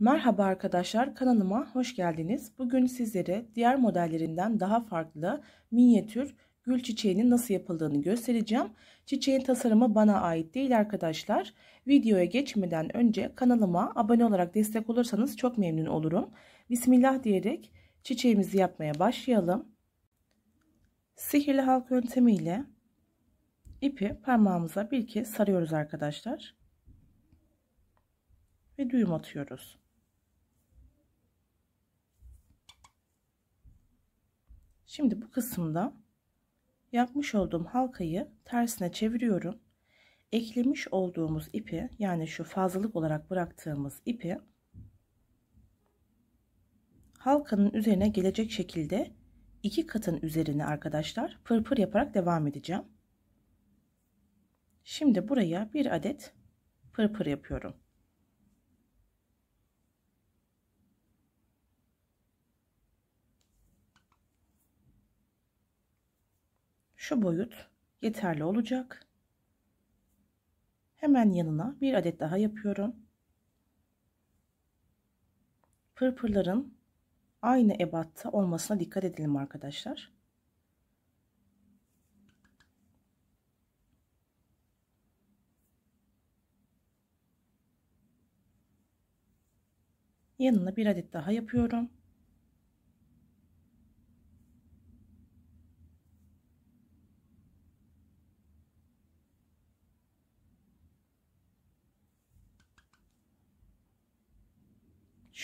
Merhaba arkadaşlar kanalıma hoş geldiniz. Bugün sizlere diğer modellerinden daha farklı minyatür gül çiçeğinin nasıl yapıldığını göstereceğim. Çiçeğin tasarımı bana ait değil arkadaşlar. Videoya geçmeden önce kanalıma abone olarak destek olursanız çok memnun olurum. Bismillah diyerek çiçeğimizi yapmaya başlayalım. Sihirli halk yöntemiyle ipi parmağımıza bir kez sarıyoruz arkadaşlar. Ve düğüm atıyoruz. Şimdi bu kısımda yapmış olduğum halkayı tersine çeviriyorum. Eklemiş olduğumuz ipi yani şu fazlalık olarak bıraktığımız ipi halkanın üzerine gelecek şekilde iki katın üzerine arkadaşlar pırpır yaparak devam edeceğim. Şimdi buraya bir adet pırpır yapıyorum. Şu boyut yeterli olacak. Hemen yanına bir adet daha yapıyorum. Pırpırların aynı ebatta olmasına dikkat edelim arkadaşlar. Yanına bir adet daha yapıyorum.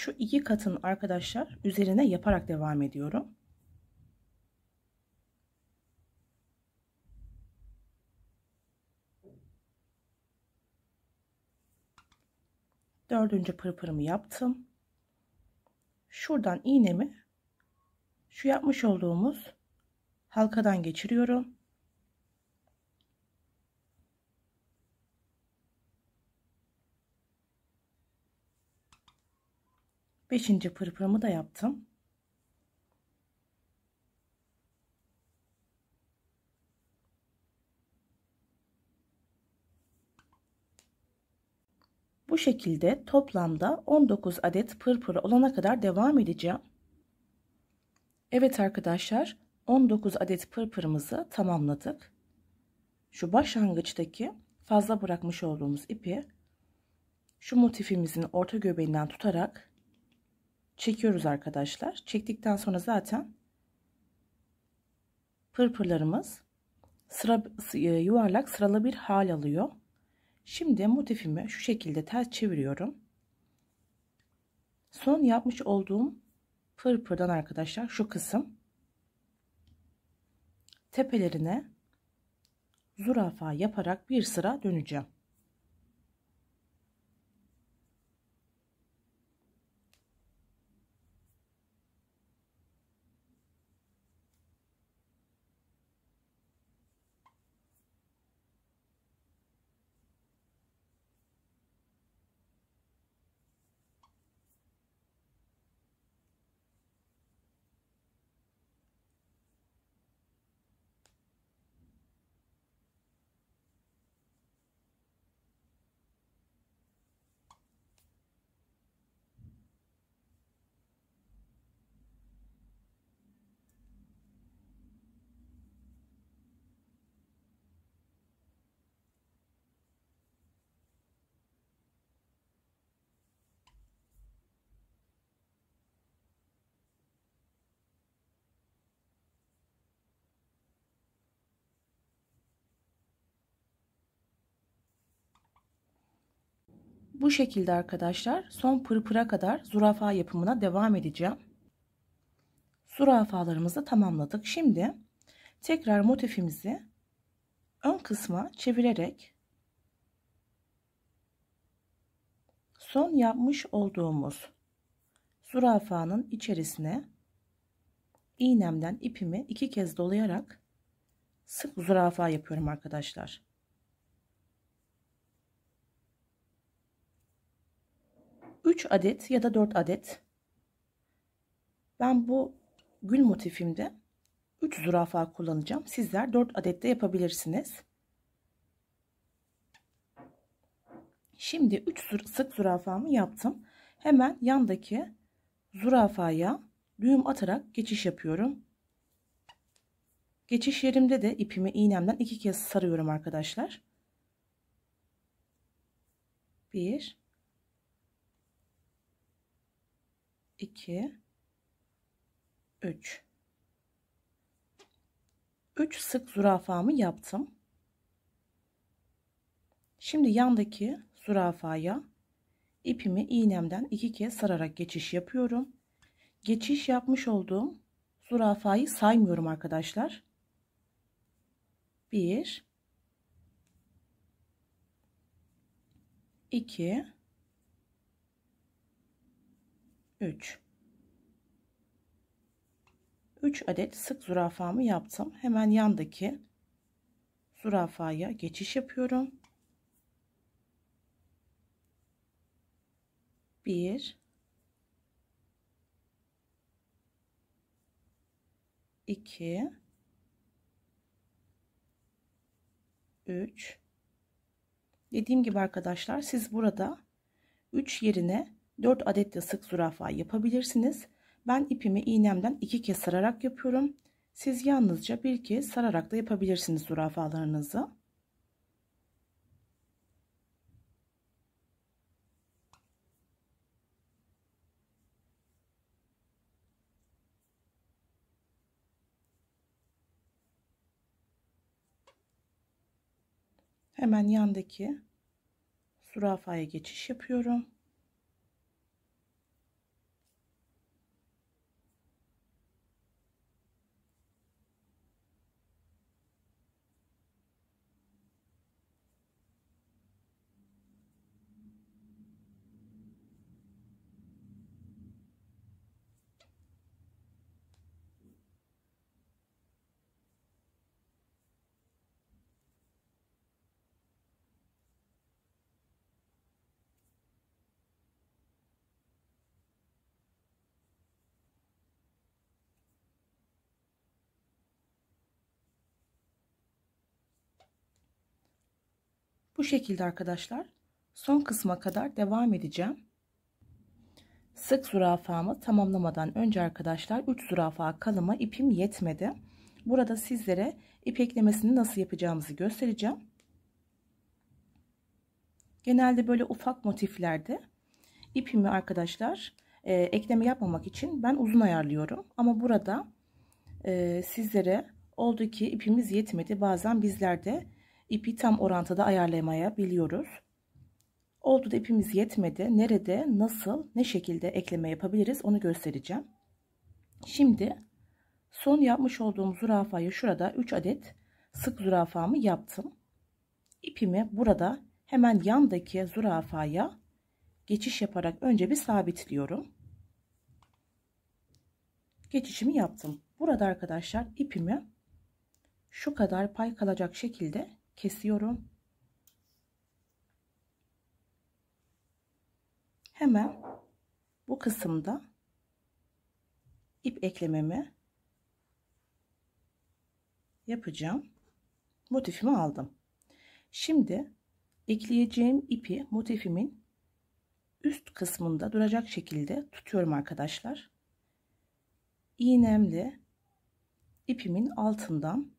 Şu iki katın arkadaşlar üzerine yaparak devam ediyorum. Dördüncü pırpırımı yaptım. Şuradan iğnemi şu yapmış olduğumuz halkadan geçiriyorum. Beşinci pırpırımı da yaptım. Bu şekilde toplamda 19 adet pırpırı olana kadar devam edeceğim. Evet arkadaşlar 19 adet pırpırımızı tamamladık. Şu başlangıçtaki fazla bırakmış olduğumuz ipi şu motifimizin orta göbeğinden tutarak çekiyoruz arkadaşlar. Çektikten sonra zaten pırpırlarımız sıra e, yuvarlak sıralı bir hal alıyor. Şimdi motifimi şu şekilde ters çeviriyorum. Son yapmış olduğum pırpırdan arkadaşlar şu kısım tepelerine zürafa yaparak bir sıra döneceğim. Bu şekilde arkadaşlar son pırpıra kadar zürafa yapımına devam edeceğim. Zürafalarımızı tamamladık. Şimdi tekrar motifimizi ön kısma çevirerek son yapmış olduğumuz zürafanın içerisine iğnemden ipimi iki kez dolayarak sık zürafa yapıyorum arkadaşlar. 3 adet ya da 4 adet ben bu gül motifimde 3 zürafa kullanacağım. Sizler 4 adet de yapabilirsiniz. Şimdi 3 sık zürafamı yaptım. Hemen yandaki zürafaya düğüm atarak geçiş yapıyorum. Geçiş yerimde de ipimi iğnemden iki kez sarıyorum arkadaşlar. 1 2 3 3 sık zürafamı yaptım. Şimdi yandaki zürafaya ipimi iğnemden iki kez sararak geçiş yapıyorum. Geçiş yapmış olduğum zürafayı saymıyorum arkadaşlar. 1 2 3 3 adet sık zürafamı yaptım. Hemen yandaki zürafaya geçiş yapıyorum. 1 2 3 Dediğim gibi arkadaşlar siz burada 3 yerine 4 adet de sık zürafa yapabilirsiniz. Ben ipimi iğnemden 2 kez sararak yapıyorum. Siz yalnızca bir kez sararak da yapabilirsiniz zürafalarınızı. Hemen yandaki zürafaya geçiş yapıyorum. Bu şekilde arkadaşlar son kısma kadar devam edeceğim. Sık zürafamı tamamlamadan önce arkadaşlar 3 zürafa kalıma ipim yetmedi. Burada sizlere ip eklemesini nasıl yapacağımızı göstereceğim. Genelde böyle ufak motiflerde ipimi arkadaşlar e, ekleme yapmamak için ben uzun ayarlıyorum. Ama burada e, sizlere oldu ki ipimiz yetmedi. Bazen bizlerde ipi tam orantıda ayarlamayabiliyoruz. Oldu da ipimiz yetmedi. Nerede, nasıl, ne şekilde ekleme yapabiliriz onu göstereceğim. Şimdi son yapmış olduğum zürafayı şurada 3 adet sık zürafamı yaptım. İpimi burada hemen yandaki zürafaya geçiş yaparak önce bir sabitliyorum. Geçişimi yaptım. Burada arkadaşlar ipimi şu kadar pay kalacak şekilde kesiyorum. Hemen bu kısımda ip eklememi yapacağım. Motifimi aldım. Şimdi ekleyeceğim ipi motifimin üst kısmında duracak şekilde tutuyorum arkadaşlar. İğnemle ipimin altından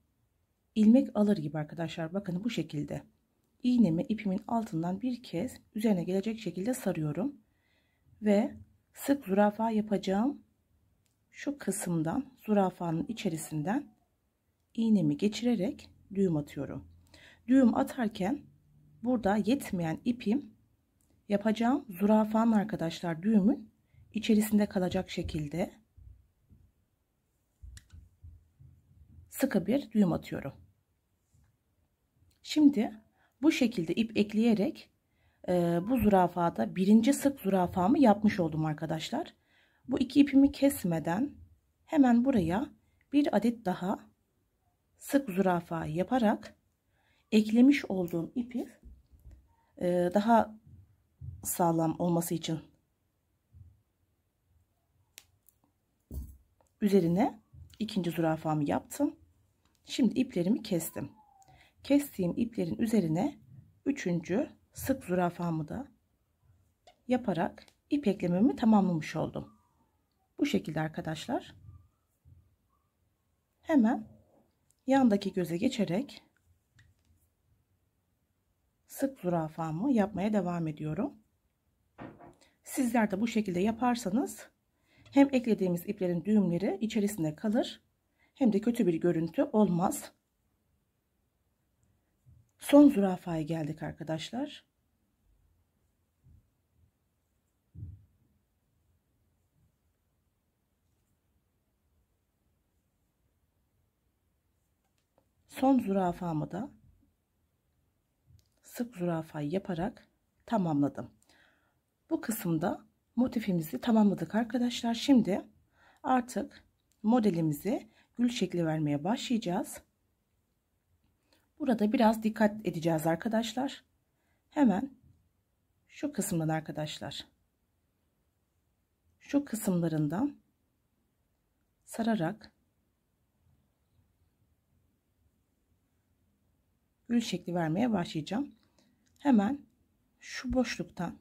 ilmek alır gibi arkadaşlar. Bakın bu şekilde. İğnemi ipimin altından bir kez üzerine gelecek şekilde sarıyorum. Ve sık zürafa yapacağım. Şu kısımdan zürafanın içerisinden iğnemi geçirerek düğüm atıyorum. Düğüm atarken burada yetmeyen ipim yapacağım zürafanın arkadaşlar düğümün içerisinde kalacak şekilde sıkı bir düğüm atıyorum Şimdi bu şekilde ip ekleyerek e, bu zürafada birinci sık zürafamı yapmış oldum arkadaşlar. Bu iki ipimi kesmeden hemen buraya bir adet daha sık zürafa yaparak eklemiş olduğum ipi e, daha sağlam olması için üzerine ikinci zürafamı yaptım. Şimdi iplerimi kestim kestiğim iplerin üzerine üçüncü sık zürafamı da yaparak ip eklememi tamamlamış oldum. Bu şekilde arkadaşlar. Hemen yandaki göze geçerek sık zürafamı yapmaya devam ediyorum. Sizler de bu şekilde yaparsanız hem eklediğimiz iplerin düğümleri içerisinde kalır hem de kötü bir görüntü olmaz. Son zürafaya geldik arkadaşlar. Son zürafamı da sık zürafayı yaparak tamamladım. Bu kısımda motifimizi tamamladık arkadaşlar. Şimdi artık modelimizi gül şekli vermeye başlayacağız. Burada biraz dikkat edeceğiz arkadaşlar. Hemen şu kısımdan arkadaşlar. Şu kısımlarından sararak gül şekli vermeye başlayacağım. Hemen şu boşluktan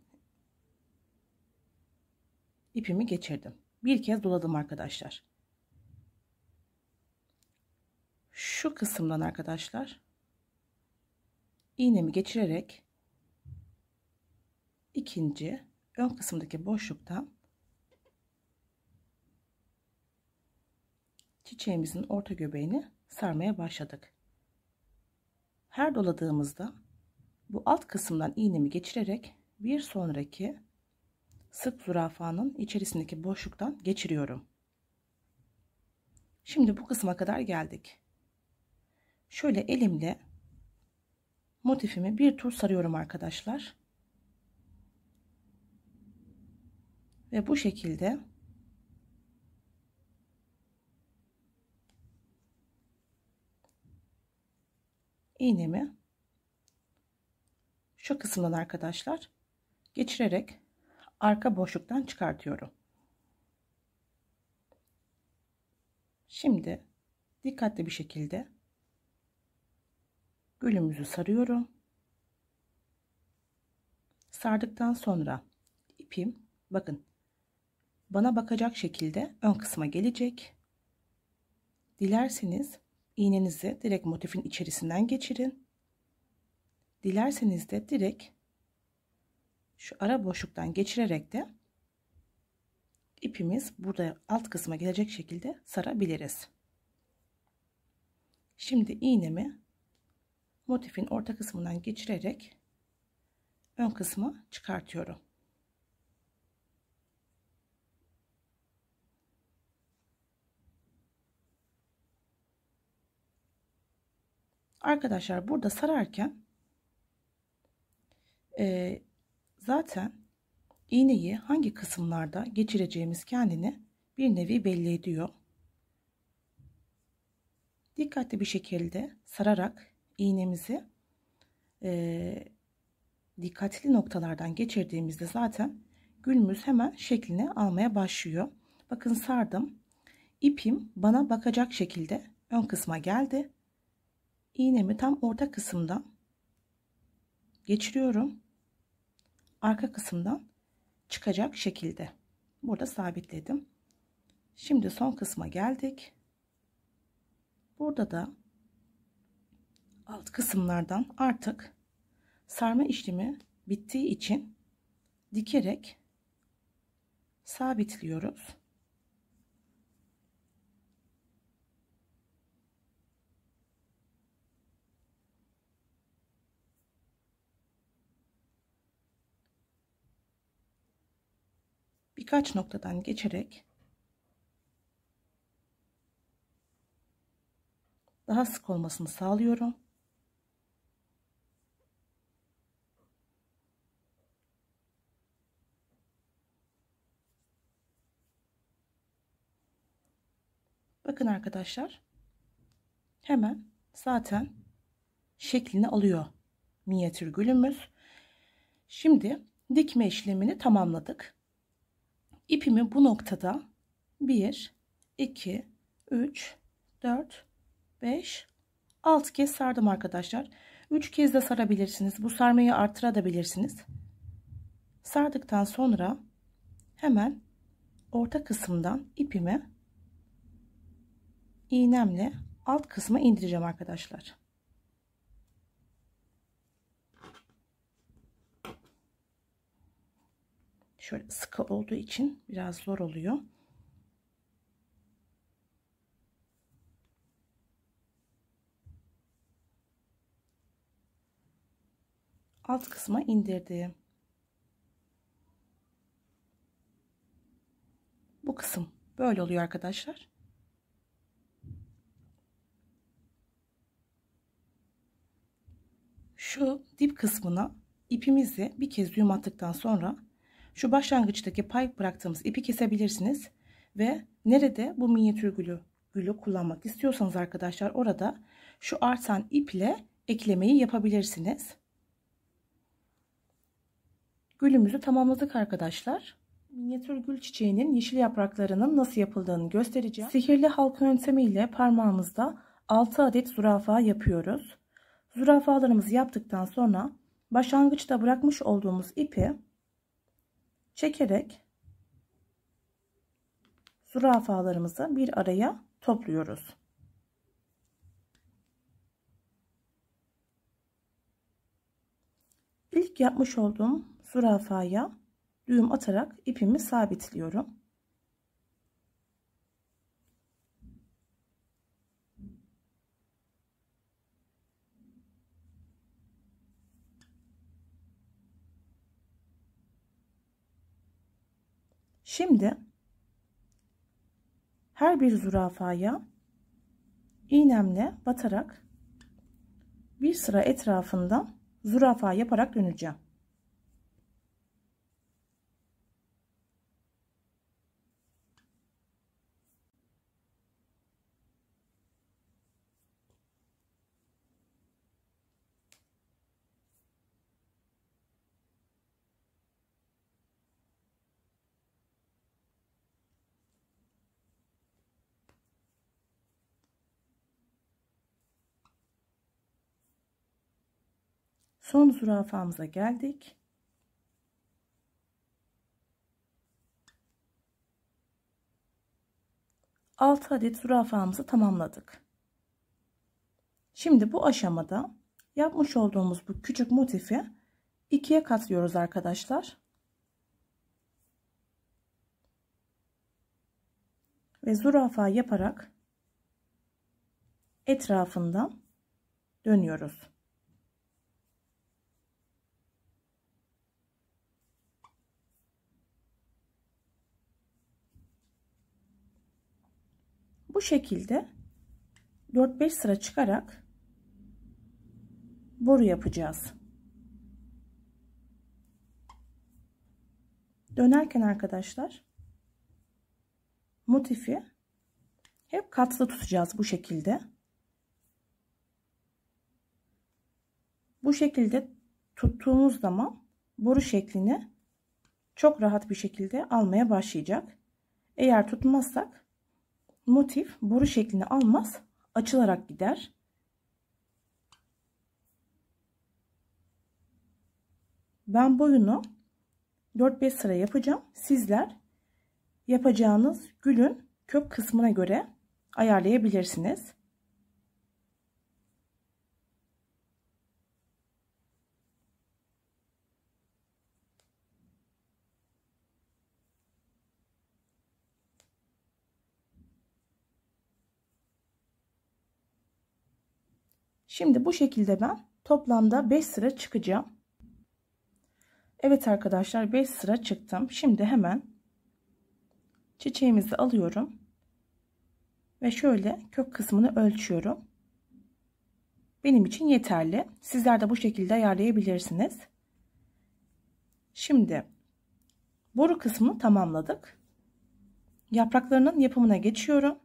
ipimi geçirdim. Bir kez doladım arkadaşlar. Şu kısımdan arkadaşlar iğnemi geçirerek ikinci ön kısımdaki boşluktan çiçeğimizin orta göbeğini sarmaya başladık. Her doladığımızda bu alt kısımdan iğnemi geçirerek bir sonraki sık zürafanın içerisindeki boşluktan geçiriyorum. Şimdi bu kısma kadar geldik. Şöyle elimle motifimi bir tur sarıyorum arkadaşlar. Ve bu şekilde iğnemi şu kısımdan arkadaşlar geçirerek arka boşluktan çıkartıyorum. Şimdi dikkatli bir şekilde gülümüzü sarıyorum. Sardıktan sonra ipim bakın bana bakacak şekilde ön kısma gelecek. Dilerseniz iğnenizi direkt motifin içerisinden geçirin. Dilerseniz de direkt şu ara boşluktan geçirerek de ipimiz burada alt kısma gelecek şekilde sarabiliriz. Şimdi iğnemi motifin orta kısmından geçirerek ön kısmı çıkartıyorum. Arkadaşlar burada sararken e, zaten iğneyi hangi kısımlarda geçireceğimiz kendini bir nevi belli ediyor. Dikkatli bir şekilde sararak iğnemizi e, dikkatli noktalardan geçirdiğimizde zaten gülümüz hemen şeklini almaya başlıyor. Bakın sardım. İpim bana bakacak şekilde ön kısma geldi. İğnemi tam orta kısımdan geçiriyorum. Arka kısımdan çıkacak şekilde. Burada sabitledim. Şimdi son kısma geldik. Burada da alt kısımlardan artık sarma işlemi bittiği için dikerek sabitliyoruz. Birkaç noktadan geçerek daha sık olmasını sağlıyorum. Bakın arkadaşlar. Hemen zaten şeklini alıyor minyatür gülümüz. Şimdi dikme işlemini tamamladık. İpimi bu noktada 1, 2, 3, 4, 5, 6 kez sardım arkadaşlar. 3 kez de sarabilirsiniz. Bu sarmayı artırabilirsiniz. Sardıktan sonra hemen orta kısımdan ipimi iğnemle alt kısma indireceğim arkadaşlar. Şöyle sıkı olduğu için biraz zor oluyor. Alt kısma indirdim. Bu kısım böyle oluyor arkadaşlar. Şu dip kısmına ipimizi bir kez düğüm attıktan sonra şu başlangıçtaki pay bıraktığımız ipi kesebilirsiniz ve nerede bu minyatür gülü, gülü kullanmak istiyorsanız arkadaşlar orada şu artan iple eklemeyi yapabilirsiniz. Gülümüzü tamamladık arkadaşlar. Minyatür gül çiçeğinin yeşil yapraklarının nasıl yapıldığını göstereceğim. Sihirli halka yöntemiyle parmağımızda 6 adet zürafa yapıyoruz. Zürafalarımızı yaptıktan sonra başlangıçta bırakmış olduğumuz ipi çekerek zürafalarımızı bir araya topluyoruz. İlk yapmış olduğum zürafaya düğüm atarak ipimi sabitliyorum. Şimdi her bir zürafaya iğnemle batarak bir sıra etrafından zürafa yaparak döneceğim. Son zürafamıza geldik. Altı adet zürafamızı tamamladık. Şimdi bu aşamada yapmış olduğumuz bu küçük motifi ikiye katlıyoruz arkadaşlar. Ve zürafa yaparak etrafından dönüyoruz. Bu şekilde 4-5 sıra çıkarak boru yapacağız. Dönerken arkadaşlar motifi hep katlı tutacağız bu şekilde. Bu şekilde tuttuğumuz zaman boru şeklini çok rahat bir şekilde almaya başlayacak. Eğer tutmazsak motif boru şeklini almaz açılarak gider. Ben boyunu 4-5 sıra yapacağım. Sizler yapacağınız gülün kök kısmına göre ayarlayabilirsiniz. Şimdi bu şekilde ben toplamda 5 sıra çıkacağım. Evet arkadaşlar 5 sıra çıktım. Şimdi hemen çiçeğimizi alıyorum. Ve şöyle kök kısmını ölçüyorum. Benim için yeterli. Sizler de bu şekilde ayarlayabilirsiniz. Şimdi boru kısmını tamamladık. Yapraklarının yapımına geçiyorum.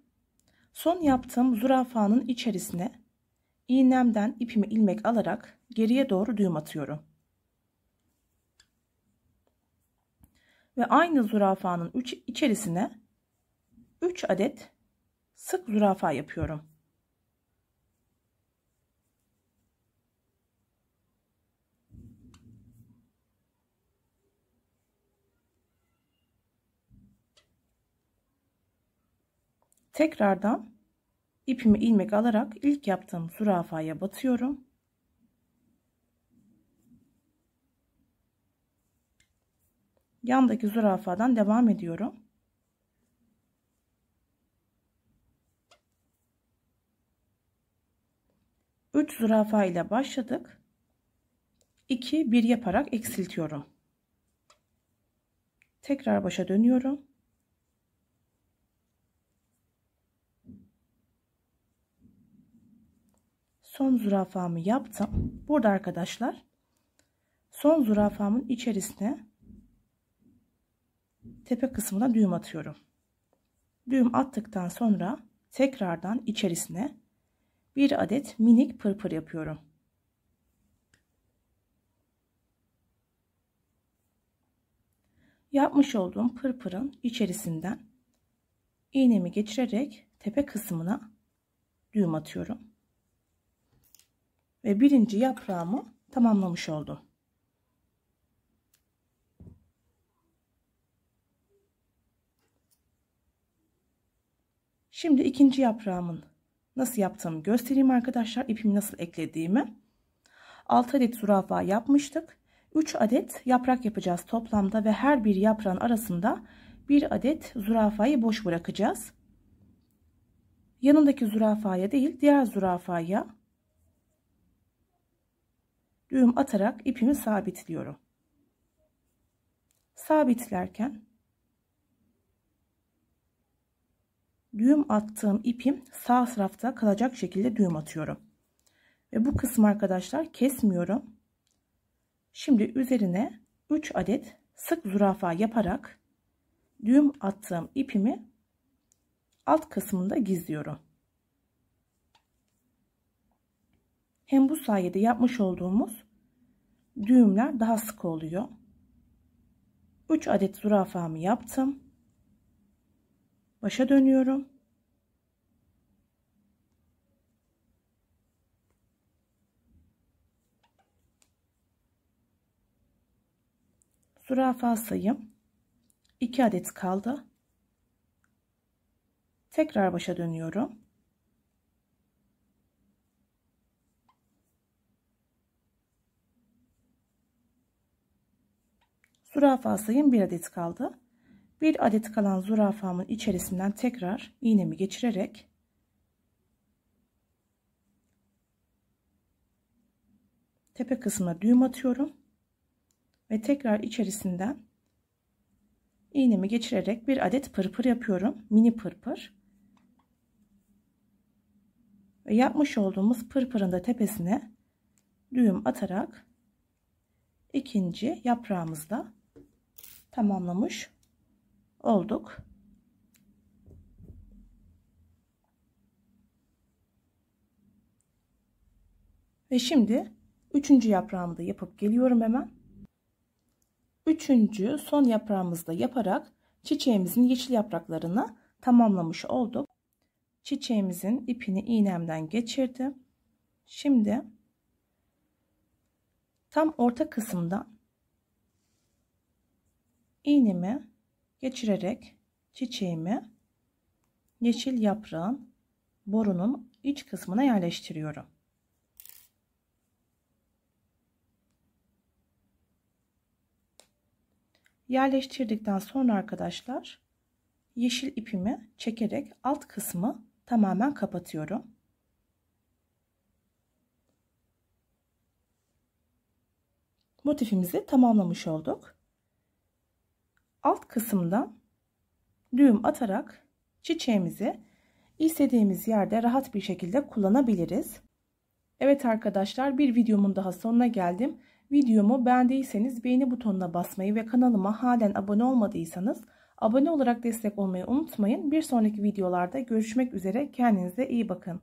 Son yaptığım zürafanın içerisine iğnemden ipimi ilmek alarak geriye doğru düğüm atıyorum. Ve aynı zürafanın üç, içerisine 3 adet sık zürafa yapıyorum. Tekrardan ipimi ilmek alarak ilk yaptığım zürafaya batıyorum. Yandaki zürafadan devam ediyorum. 3 zürafa ile başladık. 2 1 yaparak eksiltiyorum. Tekrar başa dönüyorum. Son zürafamı yaptım. Burada arkadaşlar son zürafamın içerisine tepe kısmına düğüm atıyorum. Düğüm attıktan sonra tekrardan içerisine bir adet minik pırpır yapıyorum. Yapmış olduğum pırpırın içerisinden iğnemi geçirerek tepe kısmına düğüm atıyorum. Ve birinci yaprağımı tamamlamış oldum. Şimdi ikinci yaprağımın nasıl yaptığımı göstereyim arkadaşlar. İpimi nasıl eklediğimi. 6 adet zürafa yapmıştık. 3 adet yaprak yapacağız toplamda ve her bir yaprağın arasında bir adet zürafayı boş bırakacağız. Yanındaki zürafaya değil diğer zürafaya düğüm atarak ipimi sabitliyorum. Sabitlerken düğüm attığım ipim sağ tarafta kalacak şekilde düğüm atıyorum. Ve bu kısmı arkadaşlar kesmiyorum. Şimdi üzerine 3 adet sık zürafa yaparak düğüm attığım ipimi alt kısmında gizliyorum. Hem bu sayede yapmış olduğumuz düğümler daha sık oluyor. 3 adet zürafamı yaptım başa dönüyorum. Zürafa sayım 2 adet kaldı. Tekrar başa dönüyorum. Zürafa sayım 1 adet kaldı. Bir adet kalan zürafamın içerisinden tekrar iğnemi geçirerek tepe kısmına düğüm atıyorum ve tekrar içerisinden iğnemi geçirerek bir adet pırpır yapıyorum mini pırpır ve yapmış olduğumuz pırpırın da tepesine düğüm atarak ikinci yaprağımızda tamamlamış olduk. Ve şimdi üçüncü yaprağımı da yapıp geliyorum hemen. Üçüncü son yaprağımızı da yaparak çiçeğimizin yeşil yapraklarını tamamlamış olduk. Çiçeğimizin ipini iğnemden geçirdim. Şimdi tam orta kısımdan iğnemi geçirerek çiçeğimi yeşil yaprağın borunun iç kısmına yerleştiriyorum. Yerleştirdikten sonra arkadaşlar yeşil ipimi çekerek alt kısmı tamamen kapatıyorum. Motifimizi tamamlamış olduk alt kısımda düğüm atarak çiçeğimizi istediğimiz yerde rahat bir şekilde kullanabiliriz. Evet arkadaşlar bir videomun daha sonuna geldim. Videomu beğendiyseniz beğeni butonuna basmayı ve kanalıma halen abone olmadıysanız abone olarak destek olmayı unutmayın. Bir sonraki videolarda görüşmek üzere. Kendinize iyi bakın.